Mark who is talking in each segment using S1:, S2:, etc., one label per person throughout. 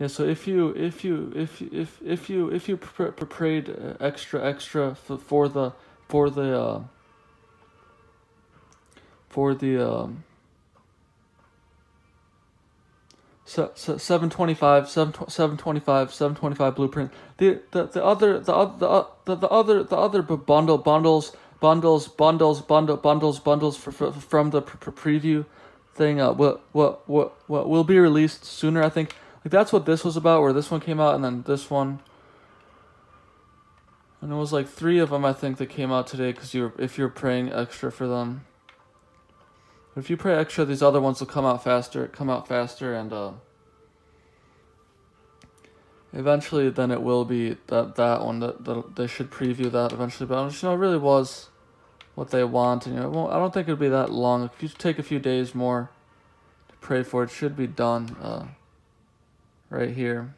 S1: Yeah, so if you if you if if if you if you pr- pr- prayed uh, extra extra for, for the for the uh, for the um, so, so 725 725 725 blueprint. The the, the other the, the the the other the other bu- bundle bundles bundles bundles bundle bundles bundles for, for, from the pr- pr- preview thing uh what what what what will be released sooner i think like that's what this was about where this one came out and then this one. And it was like three of them i think that came out today because you're if you're praying extra for them. But if you pray extra these other ones will come out faster come out faster and uh eventually then it will be that that one that, that they should preview that eventually. But you know it really was what they want and you know i don't think it'll be that long. If you take a few days more to pray for it, it should be done uh right here.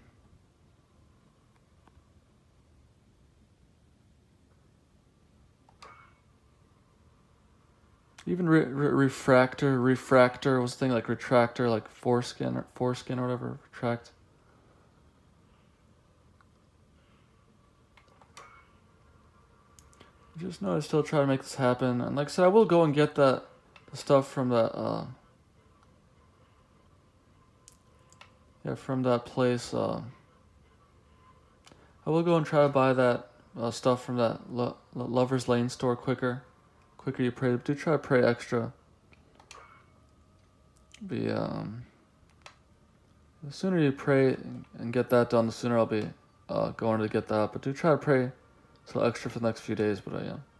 S1: Even re- re- refractor, refractor was thing like retractor, like foreskin or foreskin or whatever, retract. Just know I still try to make this happen, and like I said, I will go and get that stuff from that. Uh, yeah, from that place. Uh, I will go and try to buy that uh, stuff from that Lo- Lo- Lovers Lane store quicker. Quicker you pray. Do try to pray extra. Be um. The sooner you pray and get that done, the sooner I'll be uh, going to get that. But do try to pray so extra for the next few days. But I am. Uh,